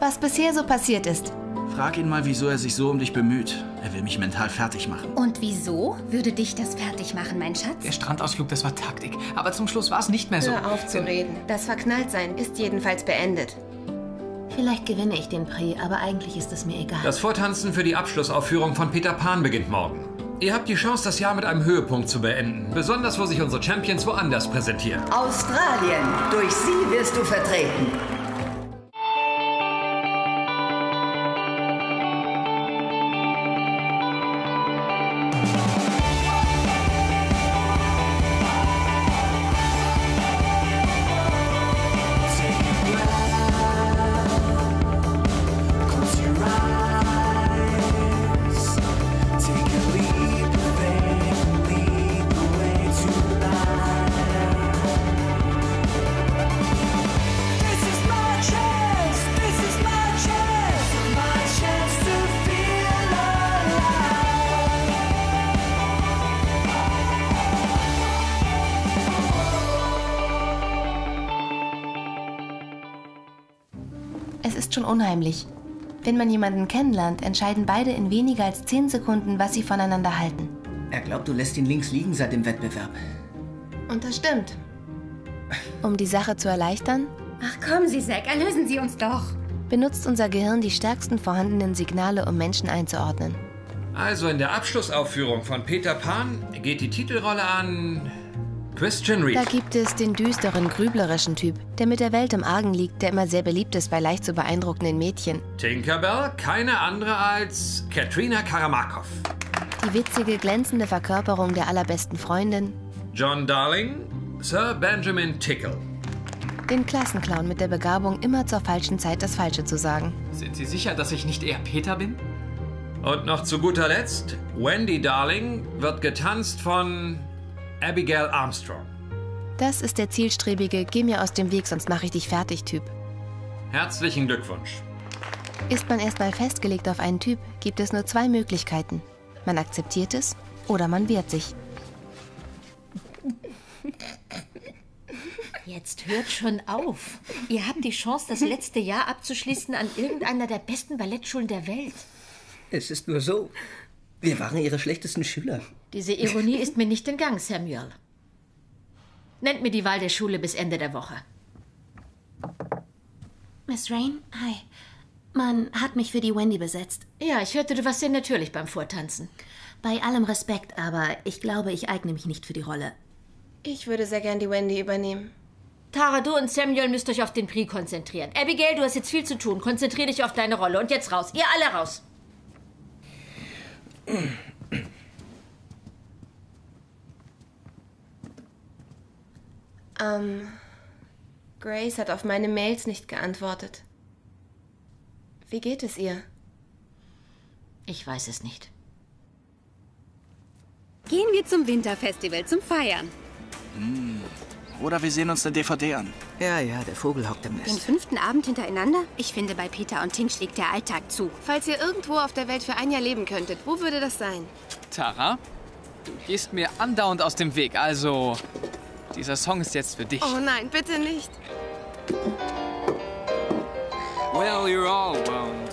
was bisher so passiert ist. Frag ihn mal, wieso er sich so um dich bemüht. Er will mich mental fertig machen. Und wieso würde dich das fertig machen, mein Schatz? Der Strandausflug, das war Taktik. Aber zum Schluss war es nicht mehr so. Hör auf zu reden. Das Verknalltsein ist jedenfalls beendet. Vielleicht gewinne ich den Prix, aber eigentlich ist es mir egal. Das Vortanzen für die Abschlussaufführung von Peter Pan beginnt morgen. Ihr habt die Chance, das Jahr mit einem Höhepunkt zu beenden. Besonders, wo sich unsere Champions woanders präsentieren. Australien. Durch sie wirst du vertreten. Unheimlich. Wenn man jemanden kennenlernt, entscheiden beide in weniger als 10 Sekunden, was sie voneinander halten. Er glaubt, du lässt ihn links liegen seit dem Wettbewerb. Und das stimmt. Um die Sache zu erleichtern, Ach komm, Sie, Zack, erlösen Sie uns doch. benutzt unser Gehirn die stärksten vorhandenen Signale, um Menschen einzuordnen. Also in der Abschlussaufführung von Peter Pan geht die Titelrolle an Christian Reed. Da gibt es den düsteren, grüblerischen Typ, der mit der Welt im Argen liegt, der immer sehr beliebt ist bei leicht zu beeindruckenden Mädchen. Tinkerbell, keine andere als Katrina Karamakov. Die witzige, glänzende Verkörperung der allerbesten Freundin, John Darling, Sir Benjamin Tickle. den Klassenclown mit der Begabung, immer zur falschen Zeit das Falsche zu sagen. Sind Sie sicher, dass ich nicht eher Peter bin? Und noch zu guter Letzt, Wendy Darling wird getanzt von Abigail Armstrong. Das ist der zielstrebige Geh mir aus dem Weg, sonst mache ich dich fertig Typ. Herzlichen Glückwunsch. Ist man erstmal festgelegt auf einen Typ, gibt es nur zwei Möglichkeiten. Man akzeptiert es oder man wehrt sich. Jetzt hört schon auf. Ihr habt die Chance, das letzte Jahr abzuschließen an irgendeiner der besten Ballettschulen der Welt. Es ist nur so. Wir waren ihre schlechtesten Schüler. Diese Ironie ist mir nicht entgangen, Samuel. Nennt mir die Wahl der Schule bis Ende der Woche. Miss Rain, hi. Man hat mich für die Wendy besetzt. Ja, ich hörte, du warst sehr natürlich beim Vortanzen. Bei allem Respekt, aber ich glaube, ich eigne mich nicht für die Rolle. Ich würde sehr gern die Wendy übernehmen. Tara, du und Samuel müsst euch auf den Prix konzentrieren. Abigail, du hast jetzt viel zu tun. Konzentrier dich auf deine Rolle. Und jetzt raus. Ihr alle raus. Ähm, Grace hat auf meine Mails nicht geantwortet. Wie geht es ihr? Ich weiß es nicht. Gehen wir zum Winterfestival zum Feiern. Oder wir sehen uns eine DVD an. Ja, ja, der Vogel hockt im Den Nest. fünften Abend hintereinander? Ich finde, bei Peter und Tink schlägt der Alltag zu. Falls ihr irgendwo auf der Welt für ein Jahr leben könntet, wo würde das sein? Tara, du gehst mir andauernd aus dem Weg, also dieser Song ist jetzt für dich. Oh nein, bitte nicht. Well, you're all up.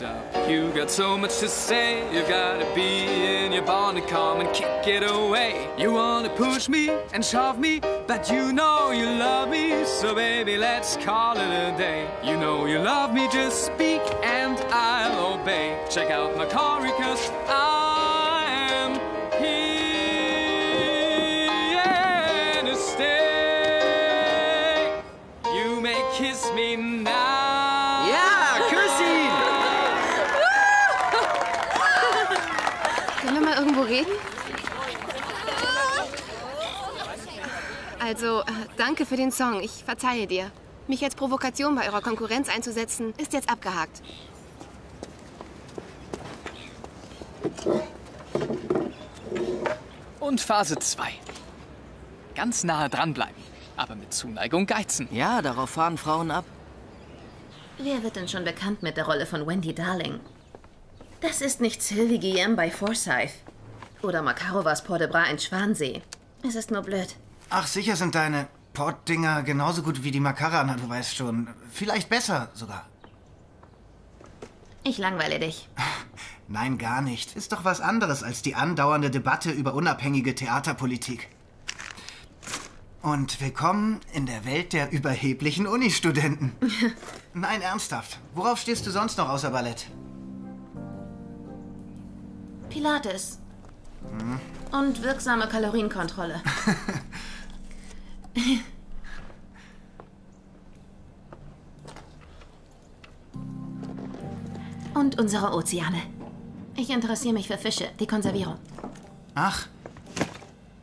You got so much to say. You gotta be in your bond to come and kick it away. You wanna push me and shove me, but you know you love me. So, baby, let's call it a day. You know you love me, just speak and I'll obey. Check out my car because I am here to stay. You may kiss me now. Reden? Also, äh, danke für den Song. Ich verzeihe dir. Mich als Provokation bei eurer Konkurrenz einzusetzen, ist jetzt abgehakt. Und Phase 2. Ganz nahe dranbleiben, aber mit Zuneigung geizen. Ja, darauf fahren Frauen ab. Wer wird denn schon bekannt mit der Rolle von Wendy Darling? Das ist nicht Sylvie Guillaume bei Forsyth. Oder Makarovas Port de Bras in Schwansee. Es ist nur blöd. Ach, sicher sind deine Portdinger genauso gut wie die Makarana, du weißt schon. Vielleicht besser sogar. Ich langweile dich. Nein, gar nicht. Ist doch was anderes als die andauernde Debatte über unabhängige Theaterpolitik. Und willkommen in der Welt der überheblichen Unistudenten. Nein, ernsthaft. Worauf stehst du sonst noch außer Ballett? Pilates Hm? und wirksame Kalorienkontrolle. und unsere Ozeane. Ich interessiere mich für Fische, die Konservierung. Ach,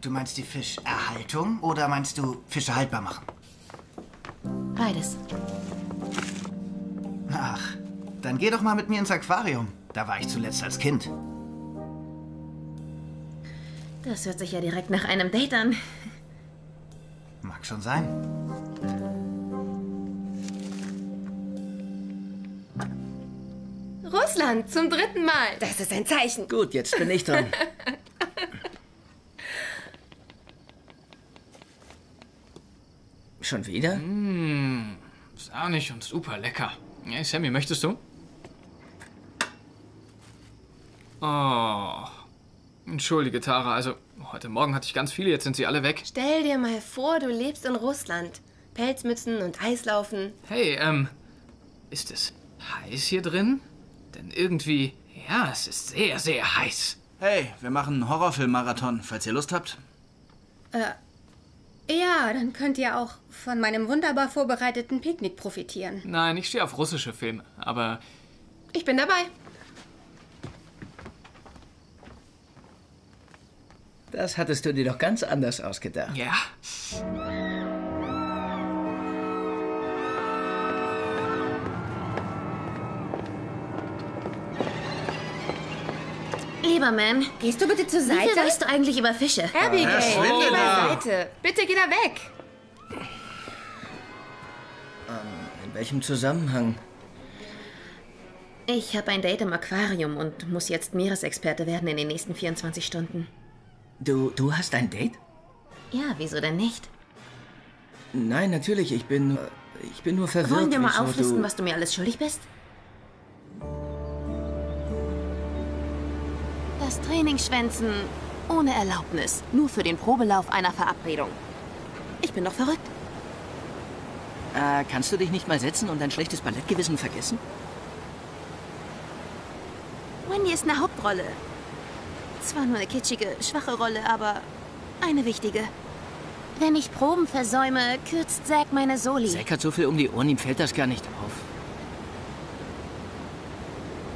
du meinst die Fischerhaltung oder meinst du Fische haltbar machen? Beides. Ach, dann geh doch mal mit mir ins Aquarium. Da war ich zuletzt als Kind. Das hört sich ja direkt nach einem Date an. Mag schon sein. Russland zum dritten Mal. Das ist ein Zeichen. Gut, jetzt bin ich dran. Schon wieder? Mmh, sahnig und super lecker. Hey, Sammy, möchtest du? Oh. Entschuldige, Tara. Also, heute Morgen hatte ich ganz viele, jetzt sind sie alle weg. Stell dir mal vor, du lebst in Russland. Pelzmützen und Eislaufen. Hey, ähm, ist es heiß hier drin? Denn irgendwie, ja, es ist sehr, sehr heiß. Hey, wir machen einen Horrorfilm-Marathon, falls ihr Lust habt. Äh, ja, dann könnt ihr auch von meinem wunderbar vorbereiteten Picknick profitieren. Nein, ich stehe auf russische Filme, aber Ich bin dabei. Das hattest du dir doch ganz anders ausgedacht. ja. Lieber Man, Gehst du bitte zur wie viel Seite? weißt du eigentlich über Fische? Abigail, geh da. beiseite. Bitte geh da weg. In welchem Zusammenhang? Ich habe ein Date im Aquarium und muss jetzt Meeresexperte werden in den nächsten 24 Stunden. Du, du hast ein Date? Ja, wieso denn nicht? Nein, natürlich, ich bin. Ich bin nur verwirrt. Wollen wir mal auflisten, du... was du mir alles schuldig bist? Das Trainingsschwänzen ohne Erlaubnis. Nur für den Probelauf einer Verabredung. Ich bin doch verrückt. Äh, kannst du dich nicht mal setzen und dein schlechtes Ballettgewissen vergessen? Wendy ist eine Hauptrolle. Zwar nur eine kitschige, schwache Rolle, aber eine wichtige. Wenn ich Proben versäume, kürzt Zack meine Soli. Zack hat so viel um die Ohren, ihm fällt das gar nicht auf.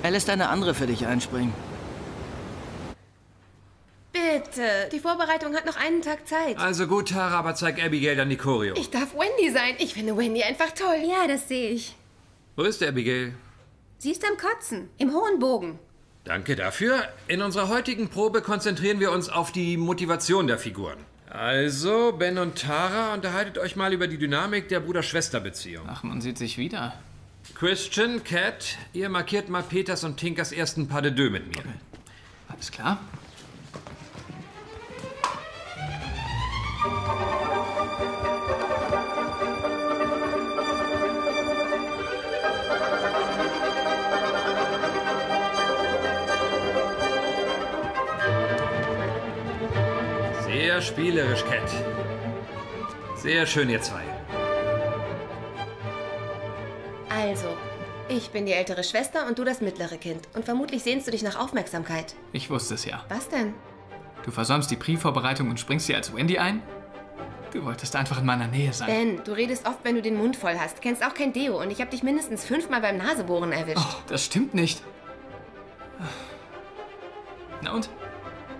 Er lässt eine andere für dich einspringen. Bitte. Die Vorbereitung hat noch einen Tag Zeit. Also gut, Tara, aber zeig Abigail dann die Choreo. Ich darf Wendy sein. Ich finde Wendy einfach toll. Ja, das sehe ich. Wo ist Abigail? Sie ist am Kotzen. Im hohen Bogen. Danke dafür. In unserer heutigen Probe konzentrieren wir uns auf die Motivation der Figuren. Also, Ben und Tara, unterhaltet euch mal über die Dynamik der Bruder-Schwester-Beziehung. Ach, man sieht sich wieder. Christian, Cat, ihr markiert mal Peters und Tinkers ersten Pas de deux mit mir. Alles klar? Sehr spielerisch, Cat. Sehr schön, ihr zwei. Also, ich bin die ältere Schwester und du das mittlere Kind. Und vermutlich sehnst du dich nach Aufmerksamkeit. Ich wusste es ja. Was denn? Du versäumst die Briefvorbereitung und springst hier als Wendy ein? Du wolltest einfach in meiner Nähe sein. Ben, du redest oft, wenn du den Mund voll hast. Kennst auch kein Deo und ich habe dich mindestens fünfmal beim Nasebohren erwischt. Oh, das stimmt nicht. Na und?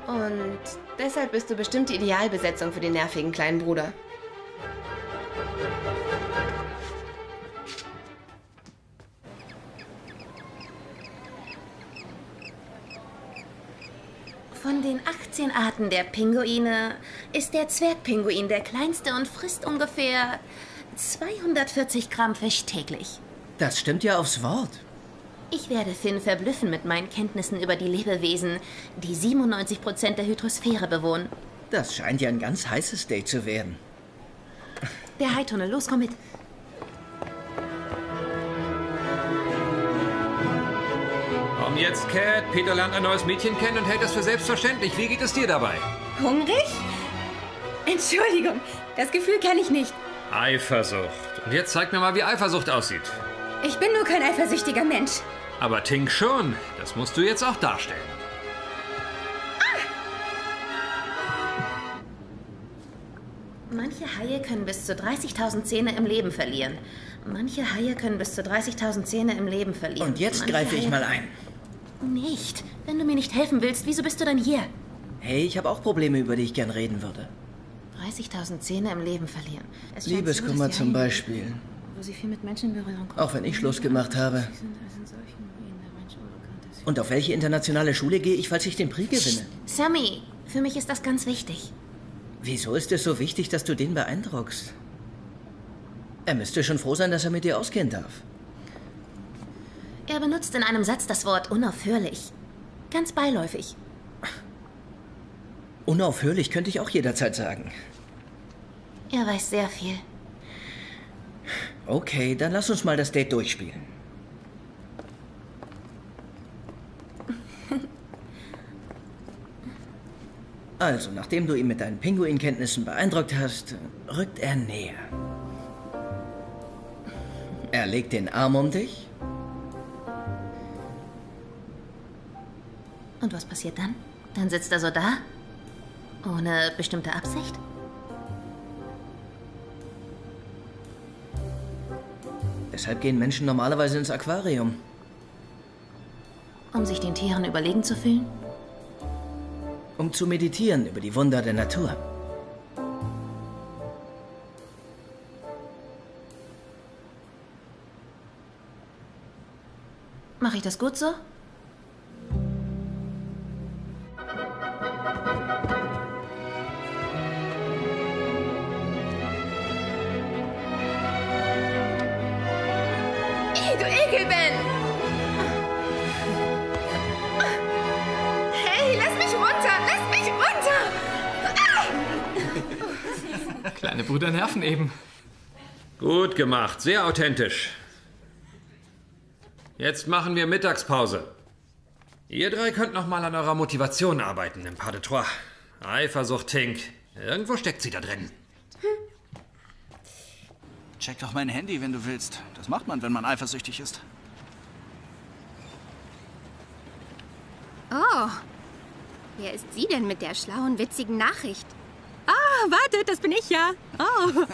Und deshalb bist du bestimmt die Idealbesetzung für den nervigen kleinen Bruder. Von den 18 Arten der Pinguine ist der Zwergpinguin der kleinste und frisst ungefähr 240 Gramm Fisch täglich. Das stimmt ja aufs Wort. Ich werde Finn verblüffen mit meinen Kenntnissen über die Lebewesen, die 97 Prozent der Hydrosphäre bewohnen. Das scheint ja ein ganz heißes Date zu werden. Der Haitunnel, los, komm mit. Und jetzt, Cat, Peter lernt ein neues Mädchen kennen und hält das für selbstverständlich. Wie geht es dir dabei? Hungrig? Entschuldigung, das Gefühl kenne ich nicht. Eifersucht. Und jetzt zeig mir mal, wie Eifersucht aussieht. Ich bin nur kein eifersüchtiger Mensch. Aber Tink schon. Das musst du jetzt auch darstellen. Manche Haie können bis zu 30.000 Zähne im Leben verlieren. Manche Haie können bis zu 30.000 Zähne im Leben verlieren. Und jetzt Manche greife ich Haie- mal ein. Nicht. Wenn du mir nicht helfen willst, wieso bist du dann hier? Hey, ich habe auch Probleme, über die ich gern reden würde. 30.000 Zähne im Leben verlieren. Liebeskummer so, zum Haie- Beispiel. Wo sie viel mit Menschen in Berührung kommen. Auch wenn ich Schluss gemacht habe. Sie sind als in solchen Ruinen der Mensch unbekannt ist. Und auf welche internationale Schule gehe ich, falls ich den Prix gewinne? Sammy, für mich ist das ganz wichtig. Wieso ist es so wichtig, dass du den beeindruckst? Er müsste schon froh sein, dass er mit dir ausgehen darf. Er benutzt in einem Satz das Wort unaufhörlich. Ganz beiläufig. Unaufhörlich könnte ich auch jederzeit sagen. Er weiß sehr viel. Okay, dann lass uns mal das Date durchspielen. Also, nachdem du ihn mit deinen Pinguinkenntnissen beeindruckt hast, rückt er näher. Er legt den Arm um dich. Und was passiert dann? Dann sitzt er so da? Ohne bestimmte Absicht? Deshalb gehen Menschen normalerweise ins Aquarium. Um sich den Tieren überlegen zu fühlen? Um zu meditieren über die Wunder der Natur. Mache ich das gut so? Brüder nerven eben. Gut gemacht, sehr authentisch. Jetzt machen wir Mittagspause. Ihr drei könnt noch mal an eurer Motivation arbeiten im Pas de Trois. Eifersucht, Tink. Irgendwo steckt sie da drin. Check doch mein Handy, wenn du willst. Das macht man, wenn man eifersüchtig ist. Oh. Wer ist sie denn mit der schlauen, witzigen Nachricht? Ah, warte, das bin ich ja. Oh.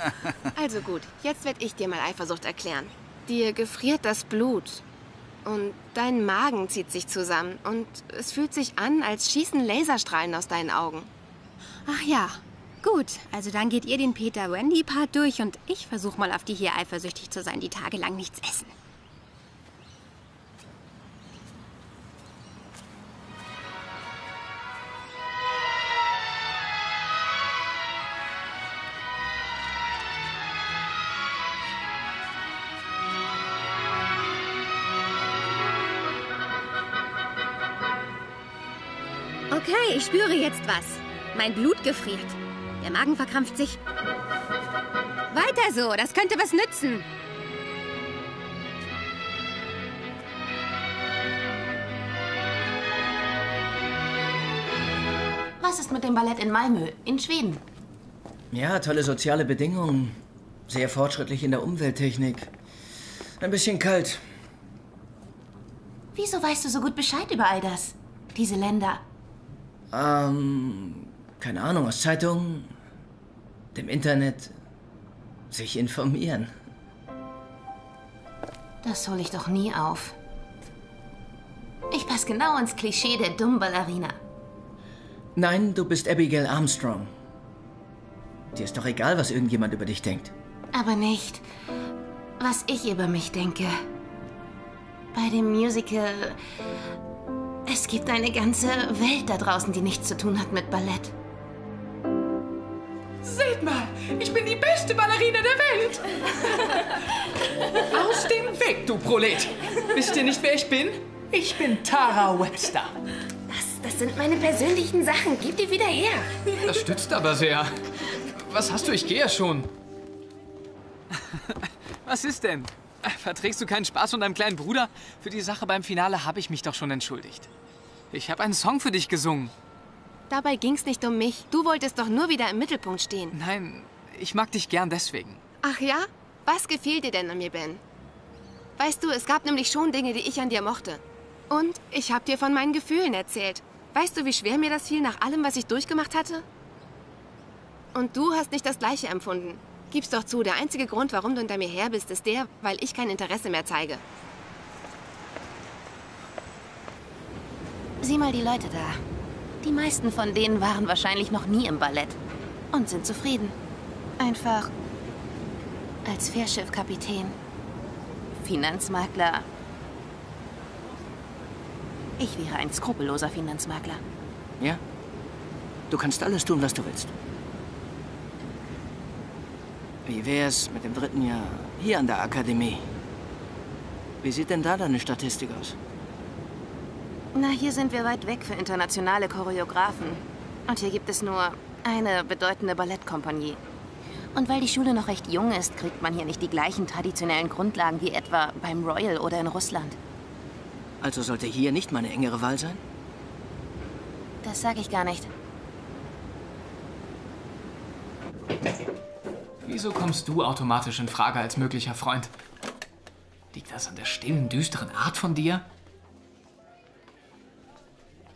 Also gut, jetzt werde ich dir mal Eifersucht erklären. Dir gefriert das Blut. Und dein Magen zieht sich zusammen. Und es fühlt sich an, als schießen Laserstrahlen aus deinen Augen. Ach ja. Gut, also dann geht ihr den Peter-Wendy-Part durch und ich versuche mal auf die hier eifersüchtig zu sein, die tagelang nichts essen. Jetzt was. Mein Blut gefriert. Der Magen verkrampft sich. Weiter so, das könnte was nützen. Was ist mit dem Ballett in Malmö, in Schweden? Ja, tolle soziale Bedingungen. Sehr fortschrittlich in der Umwelttechnik. Ein bisschen kalt. Wieso weißt du so gut Bescheid über all das? Diese Länder. Ähm, keine Ahnung, aus Zeitungen, dem Internet, sich informieren. Das hole ich doch nie auf. Ich passe genau ins Klischee der dummen Ballerina. Nein, du bist Abigail Armstrong. Dir ist doch egal, was irgendjemand über dich denkt. Aber nicht, was ich über mich denke. Bei dem Musical. Es gibt eine ganze Welt da draußen, die nichts zu tun hat mit Ballett. Seht mal, ich bin die beste Ballerina der Welt. Aus dem Weg, du Prolet. Wisst ihr nicht, wer ich bin? Ich bin Tara Webster. Das, das sind meine persönlichen Sachen. Gib die wieder her. Das stützt aber sehr. Was hast du? Ich gehe ja schon. Was ist denn? Verträgst du keinen Spaß von deinem kleinen Bruder? Für die Sache beim Finale habe ich mich doch schon entschuldigt. Ich habe einen Song für dich gesungen. Dabei ging's nicht um mich. Du wolltest doch nur wieder im Mittelpunkt stehen. Nein, ich mag dich gern deswegen. Ach ja? Was gefiel dir denn an mir, Ben? Weißt du, es gab nämlich schon Dinge, die ich an dir mochte. Und ich habe dir von meinen Gefühlen erzählt. Weißt du, wie schwer mir das fiel nach allem, was ich durchgemacht hatte? Und du hast nicht das Gleiche empfunden. Gib's doch zu, der einzige Grund, warum du hinter mir her bist, ist der, weil ich kein Interesse mehr zeige. Sieh mal die Leute da. Die meisten von denen waren wahrscheinlich noch nie im Ballett und sind zufrieden. Einfach als Fährschiffkapitän, Finanzmakler. Ich wäre ein skrupelloser Finanzmakler. Ja? Du kannst alles tun, was du willst. Wie wär's mit dem dritten Jahr hier an der Akademie? Wie sieht denn da deine Statistik aus? Na, hier sind wir weit weg für internationale Choreografen. Und hier gibt es nur eine bedeutende Ballettkompanie. Und weil die Schule noch recht jung ist, kriegt man hier nicht die gleichen traditionellen Grundlagen wie etwa beim Royal oder in Russland. Also sollte hier nicht meine engere Wahl sein? Das sage ich gar nicht. Wieso kommst du automatisch in Frage als möglicher Freund? Liegt das an der stillen, düsteren Art von dir?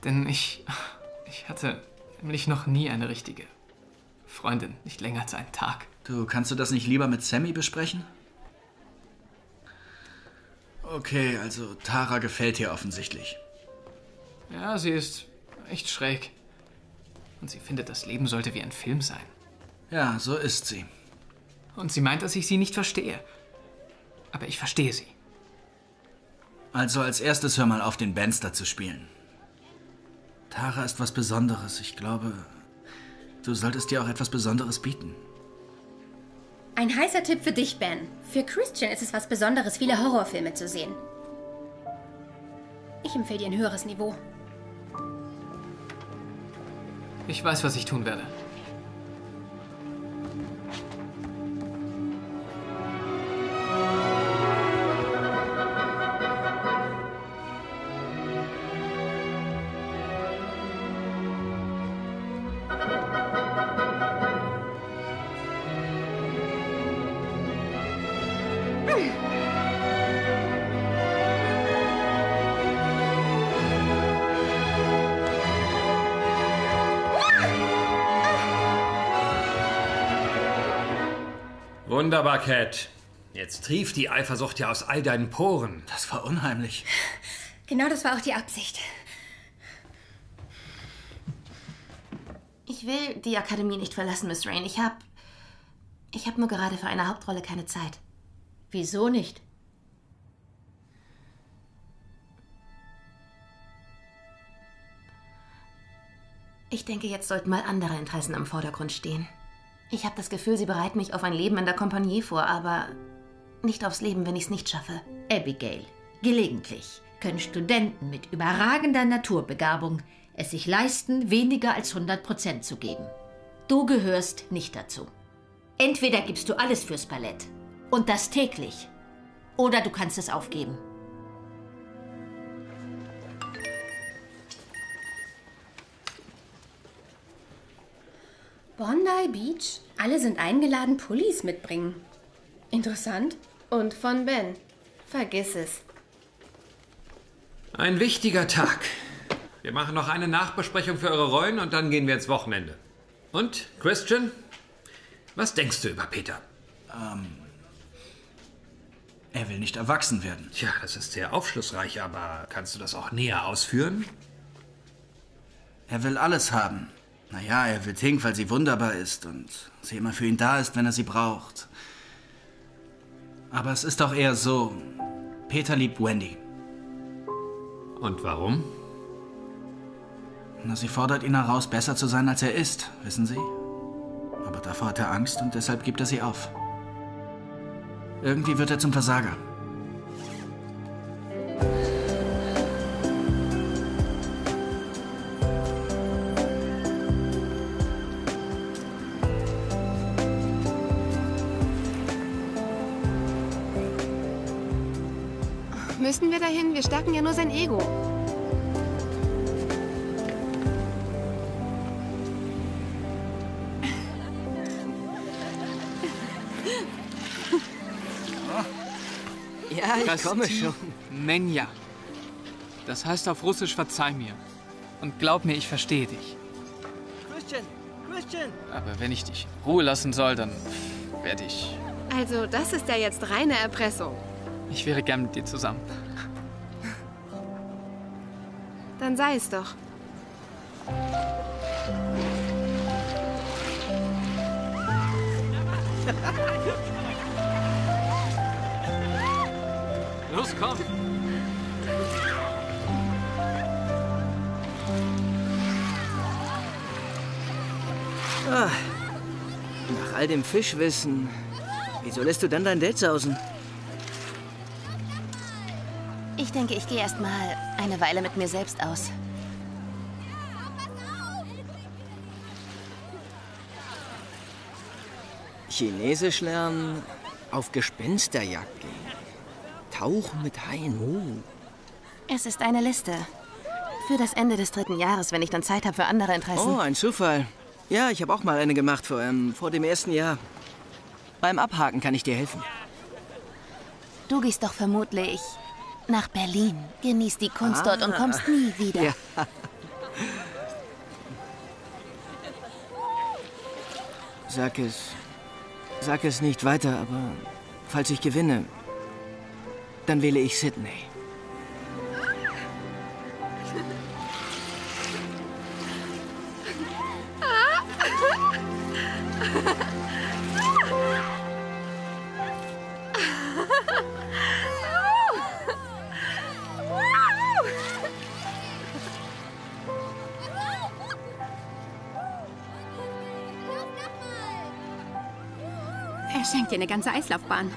Denn ich. Ich hatte nämlich noch nie eine richtige Freundin, nicht länger als einen Tag. Du, kannst du das nicht lieber mit Sammy besprechen? Okay, also Tara gefällt dir offensichtlich. Ja, sie ist echt schräg. Und sie findet, das Leben sollte wie ein Film sein. Ja, so ist sie. Und sie meint, dass ich sie nicht verstehe. Aber ich verstehe sie. Also als erstes hör mal auf, den Bandster zu spielen. Tara ist was Besonderes. Ich glaube, du solltest dir auch etwas Besonderes bieten. Ein heißer Tipp für dich, Ben. Für Christian ist es was Besonderes, viele Horrorfilme zu sehen. Ich empfehle dir ein höheres Niveau. Ich weiß, was ich tun werde. Wunderbar, Cat. Jetzt trieft die Eifersucht ja aus all deinen Poren. Das war unheimlich. Genau das war auch die Absicht. Ich will die Akademie nicht verlassen, Miss Rain. Ich hab. Ich hab nur gerade für eine Hauptrolle keine Zeit. Wieso nicht? Ich denke, jetzt sollten mal andere Interessen im Vordergrund stehen. Ich habe das Gefühl, Sie bereiten mich auf ein Leben in der Kompanie vor, aber nicht aufs Leben, wenn ich es nicht schaffe. Abigail, gelegentlich können Studenten mit überragender Naturbegabung es sich leisten, weniger als 100 Prozent zu geben. Du gehörst nicht dazu. Entweder gibst du alles fürs Ballett und das täglich, oder du kannst es aufgeben. Bondi Beach? Alle sind eingeladen, Pullis mitbringen. Interessant. Und von Ben. Vergiss es. Ein wichtiger Tag. Wir machen noch eine Nachbesprechung für eure Rollen und dann gehen wir ins Wochenende. Und, Christian, was denkst du über Peter? Ähm. Er will nicht erwachsen werden. Tja, das ist sehr aufschlussreich, aber kannst du das auch näher ausführen? Er will alles haben. Naja, er will Tink, weil sie wunderbar ist und sie immer für ihn da ist, wenn er sie braucht. Aber es ist doch eher so, Peter liebt Wendy. Und warum? Na, sie fordert ihn heraus, besser zu sein, als er ist, wissen Sie? Aber davor hat er Angst und deshalb gibt er sie auf. Irgendwie wird er zum Versager. Müssen wir dahin? Wir stärken ja nur sein Ego. Ja, ich komme schon. Menja. Das heißt auf Russisch verzeih mir. Und glaub mir, ich verstehe dich. Christian, Christian. Aber wenn ich dich in Ruhe lassen soll, dann werde ich... Also, das ist ja jetzt reine Erpressung. Ich wäre gern mit dir zusammen. Dann sei es doch. Los, komm! Ah, nach all dem Fischwissen, wieso lässt du dann dein Date sausen? Ich denke, ich gehe erst mal eine Weile mit mir selbst aus. Chinesisch lernen, auf Gespensterjagd gehen, tauchen mit Haien. Oh. Es ist eine Liste. Für das Ende des dritten Jahres, wenn ich dann Zeit habe für andere Interessen. Oh, ein Zufall. Ja, ich habe auch mal eine gemacht vor, ähm, vor dem ersten Jahr. Beim Abhaken kann ich dir helfen. Du gehst doch vermutlich nach Berlin, genießt die Kunst dort und Ah. kommst nie wieder. Ja. Sag es. Sag es nicht weiter, aber falls ich gewinne, dann wähle ich Sydney. Er schenkt dir eine ganze Eislaufbahn.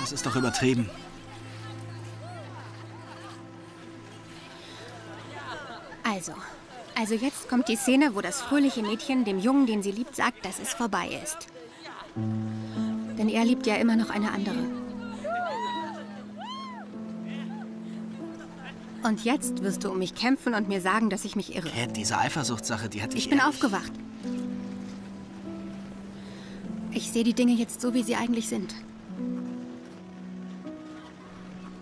Das ist doch übertrieben. Also, also jetzt kommt die Szene, wo das fröhliche Mädchen dem Jungen, den sie liebt, sagt, dass es vorbei ist. Denn er liebt ja immer noch eine andere. Und jetzt wirst du um mich kämpfen und mir sagen, dass ich mich irre. Cat, diese Eifersuchtssache, die hatte ich. Ich bin ehrlich- aufgewacht. Ich sehe die Dinge jetzt so, wie sie eigentlich sind.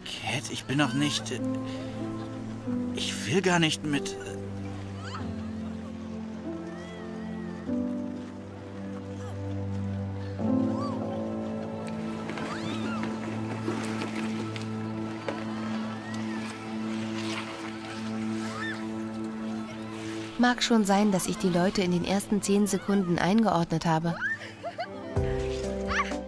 Cat, ich bin doch nicht. äh, Ich will gar nicht mit. äh, Mag schon sein, dass ich die Leute in den ersten zehn Sekunden eingeordnet habe.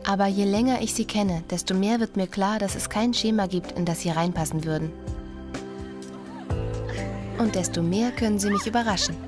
Aber je länger ich sie kenne, desto mehr wird mir klar, dass es kein Schema gibt, in das sie reinpassen würden. Und desto mehr können sie mich überraschen.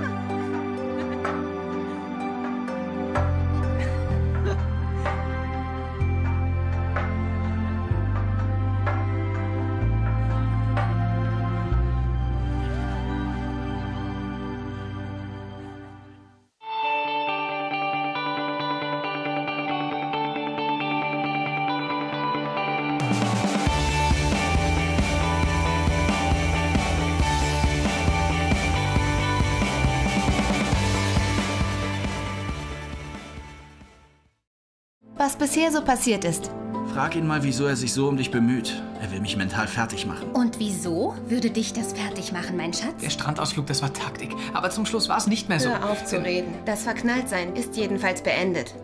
bisher so passiert ist. Frag ihn mal, wieso er sich so um dich bemüht. Er will mich mental fertig machen. Und wieso würde dich das fertig machen, mein Schatz? Der Strandausflug, das war Taktik. Aber zum Schluss war es nicht mehr so. Hör auf zu reden. Das Verknalltsein ist jedenfalls beendet.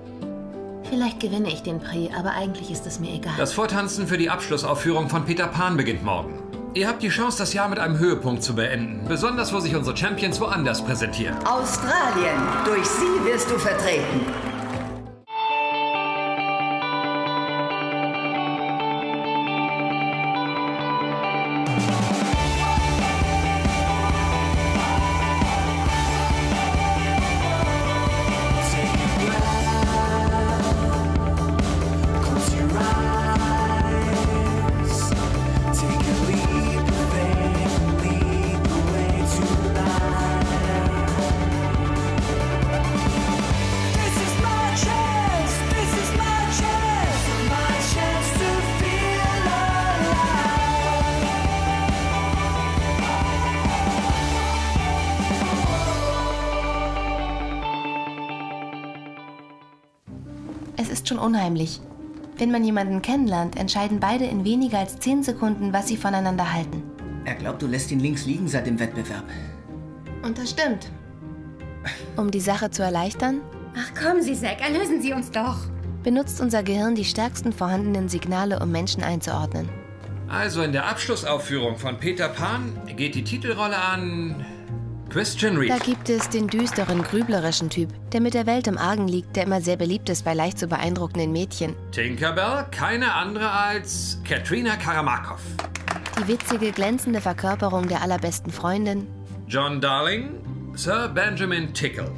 Vielleicht gewinne ich den Prix, aber eigentlich ist es mir egal. Das Vortanzen für die Abschlussaufführung von Peter Pan beginnt morgen. Ihr habt die Chance, das Jahr mit einem Höhepunkt zu beenden. Besonders, wo sich unsere Champions woanders präsentieren. Australien, durch sie wirst du vertreten. Unheimlich. Wenn man jemanden kennenlernt, entscheiden beide in weniger als zehn Sekunden, was sie voneinander halten. Er glaubt, du lässt ihn links liegen seit dem Wettbewerb. Und das stimmt. Um die Sache zu erleichtern, Ach kommen Sie, Zack, erlösen Sie uns doch. benutzt unser Gehirn die stärksten vorhandenen Signale, um Menschen einzuordnen. Also in der Abschlussaufführung von Peter Pan geht die Titelrolle an Christian Da Reeve. gibt es den düsteren, grüblerischen Typ, der mit der Welt im Argen liegt, der immer sehr beliebt ist bei leicht zu beeindruckenden Mädchen. Tinkerbell, keine andere als Katrina Karamakov. Die witzige, glänzende Verkörperung der allerbesten Freundin, John Darling, Sir Benjamin Tickle.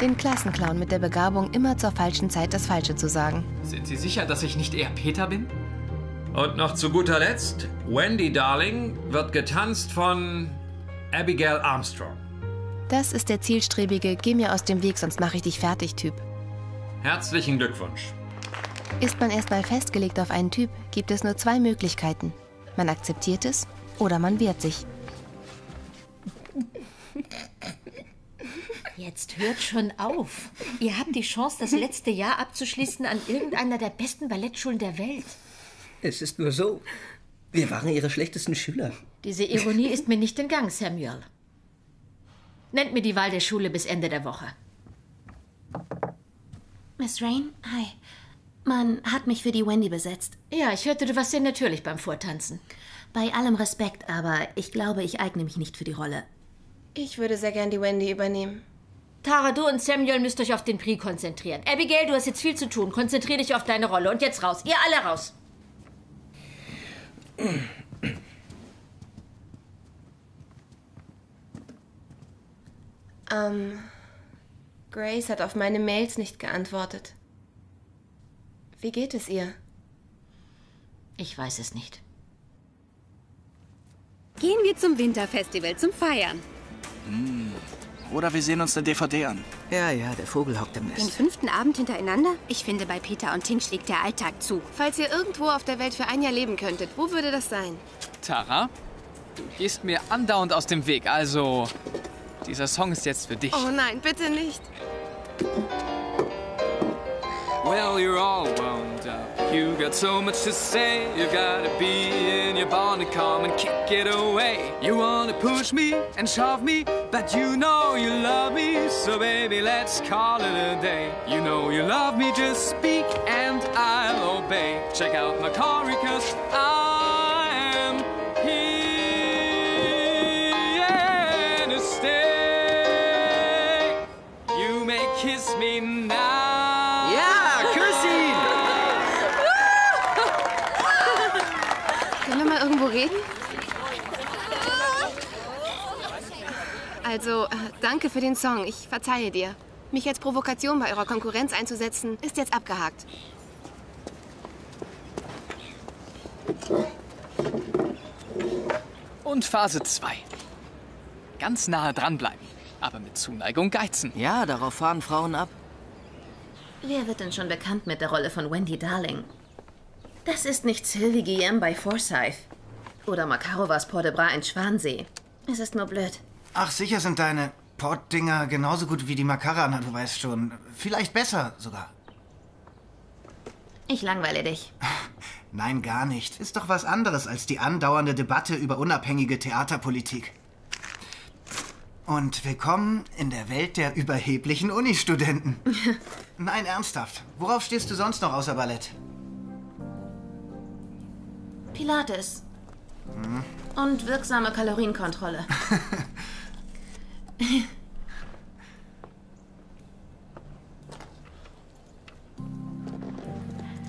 den Klassenclown mit der Begabung, immer zur falschen Zeit das Falsche zu sagen. Sind Sie sicher, dass ich nicht eher Peter bin? Und noch zu guter Letzt, Wendy Darling wird getanzt von Abigail Armstrong. Das ist der zielstrebige, geh mir aus dem Weg, sonst mache ich dich fertig Typ. Herzlichen Glückwunsch. Ist man erstmal festgelegt auf einen Typ, gibt es nur zwei Möglichkeiten. Man akzeptiert es oder man wehrt sich. Jetzt hört schon auf. Ihr habt die Chance, das letzte Jahr abzuschließen an irgendeiner der besten Ballettschulen der Welt. Es ist nur so. Wir waren ihre schlechtesten Schüler. Diese Ironie ist mir nicht entgangen, Samuel. Nennt mir die Wahl der Schule bis Ende der Woche. Miss Rain, hi. Man hat mich für die Wendy besetzt. Ja, ich hörte, du warst sehr natürlich beim Vortanzen. Bei allem Respekt, aber ich glaube, ich eigne mich nicht für die Rolle. Ich würde sehr gern die Wendy übernehmen. Tara, du und Samuel müsst euch auf den Prix konzentrieren. Abigail, du hast jetzt viel zu tun. Konzentrier dich auf deine Rolle. Und jetzt raus. Ihr alle raus. Ähm, Grace hat auf meine Mails nicht geantwortet. Wie geht es ihr? Ich weiß es nicht. Gehen wir zum Winterfestival zum Feiern. Hm. Oder wir sehen uns eine DVD an. Ja, ja, der Vogel hockt im Den Nest. fünften Abend hintereinander? Ich finde, bei Peter und Tink schlägt der Alltag zu. Falls ihr irgendwo auf der Welt für ein Jahr leben könntet, wo würde das sein? Tara, du gehst mir andauernd aus dem Weg, also dieser Song ist jetzt für dich. Oh nein, bitte nicht. Well, you're all wound up. You got so much to say. You gotta be in your bond and come and kick it away. You wanna push me and shove me, but you know you love me. So, baby, let's call it a day. You know you love me, just speak and I'll obey. Check out my car because I kiss me now. Ja, küss ihn! Können wir mal irgendwo reden? Also, äh, danke für den Song. Ich verzeihe dir. Mich als Provokation bei eurer Konkurrenz einzusetzen, ist jetzt abgehakt. Und Phase 2. Ganz nahe dranbleiben, aber mit Zuneigung geizen. Ja, darauf fahren Frauen ab. Wer wird denn schon bekannt mit der Rolle von Wendy Darling? Das ist nicht Sylvie Guillem bei Forsyth. Oder Makarovas Port de Bras in Schwansee. Es ist nur blöd. Ach, sicher sind deine Portdinger genauso gut wie die Makarana, du weißt schon. Vielleicht besser sogar. Ich langweile dich. Nein, gar nicht. Ist doch was anderes als die andauernde Debatte über unabhängige Theaterpolitik. Und willkommen in der Welt der überheblichen Unistudenten. Nein, ernsthaft. Worauf stehst du sonst noch außer Ballett? Pilates. Hm? Und wirksame Kalorienkontrolle.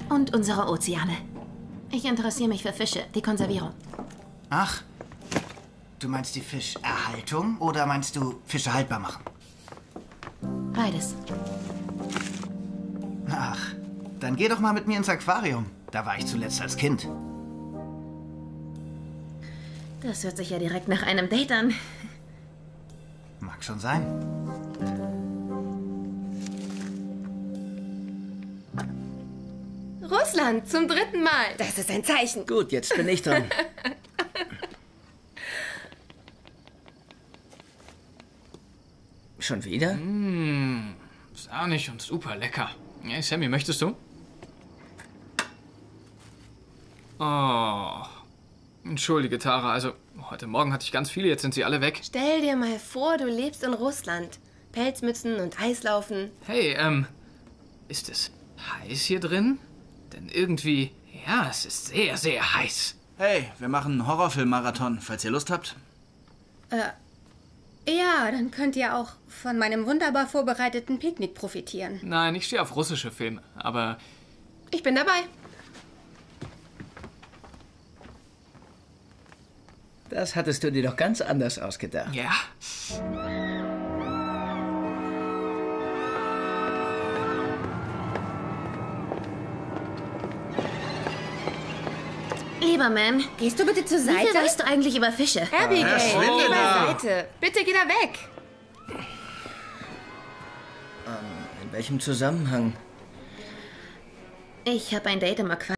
Und unsere Ozeane. Ich interessiere mich für Fische, die Konservierung. Ach, du meinst die Fischerhaltung oder meinst du Fische haltbar machen? Beides. Ach, dann geh doch mal mit mir ins Aquarium. Da war ich zuletzt als Kind. Das hört sich ja direkt nach einem Date an. Mag schon sein. Russland zum dritten Mal. Das ist ein Zeichen. Gut, jetzt bin ich dran. Schon wieder? Mmh, sahnig und super lecker. Hey, Sammy, möchtest du? Oh. Entschuldige, Tara. Also, heute Morgen hatte ich ganz viele, jetzt sind sie alle weg. Stell dir mal vor, du lebst in Russland. Pelzmützen und Eislaufen. Hey, ähm, ist es heiß hier drin? Denn irgendwie, ja, es ist sehr, sehr heiß. Hey, wir machen einen Horrorfilm-Marathon, falls ihr Lust habt. Äh, ja, dann könnt ihr auch von meinem wunderbar vorbereiteten Picknick profitieren. Nein, ich stehe auf russische Filme, aber Ich bin dabei. Das hattest du dir doch ganz anders ausgedacht. ja. Lieber Man, Gehst du bitte zur wie viel Seite? weißt du eigentlich über Fische? Abigail, verschwinde geh da. beiseite. Bitte geh da weg. In welchem Zusammenhang? Ich habe ein Date im Aquarium.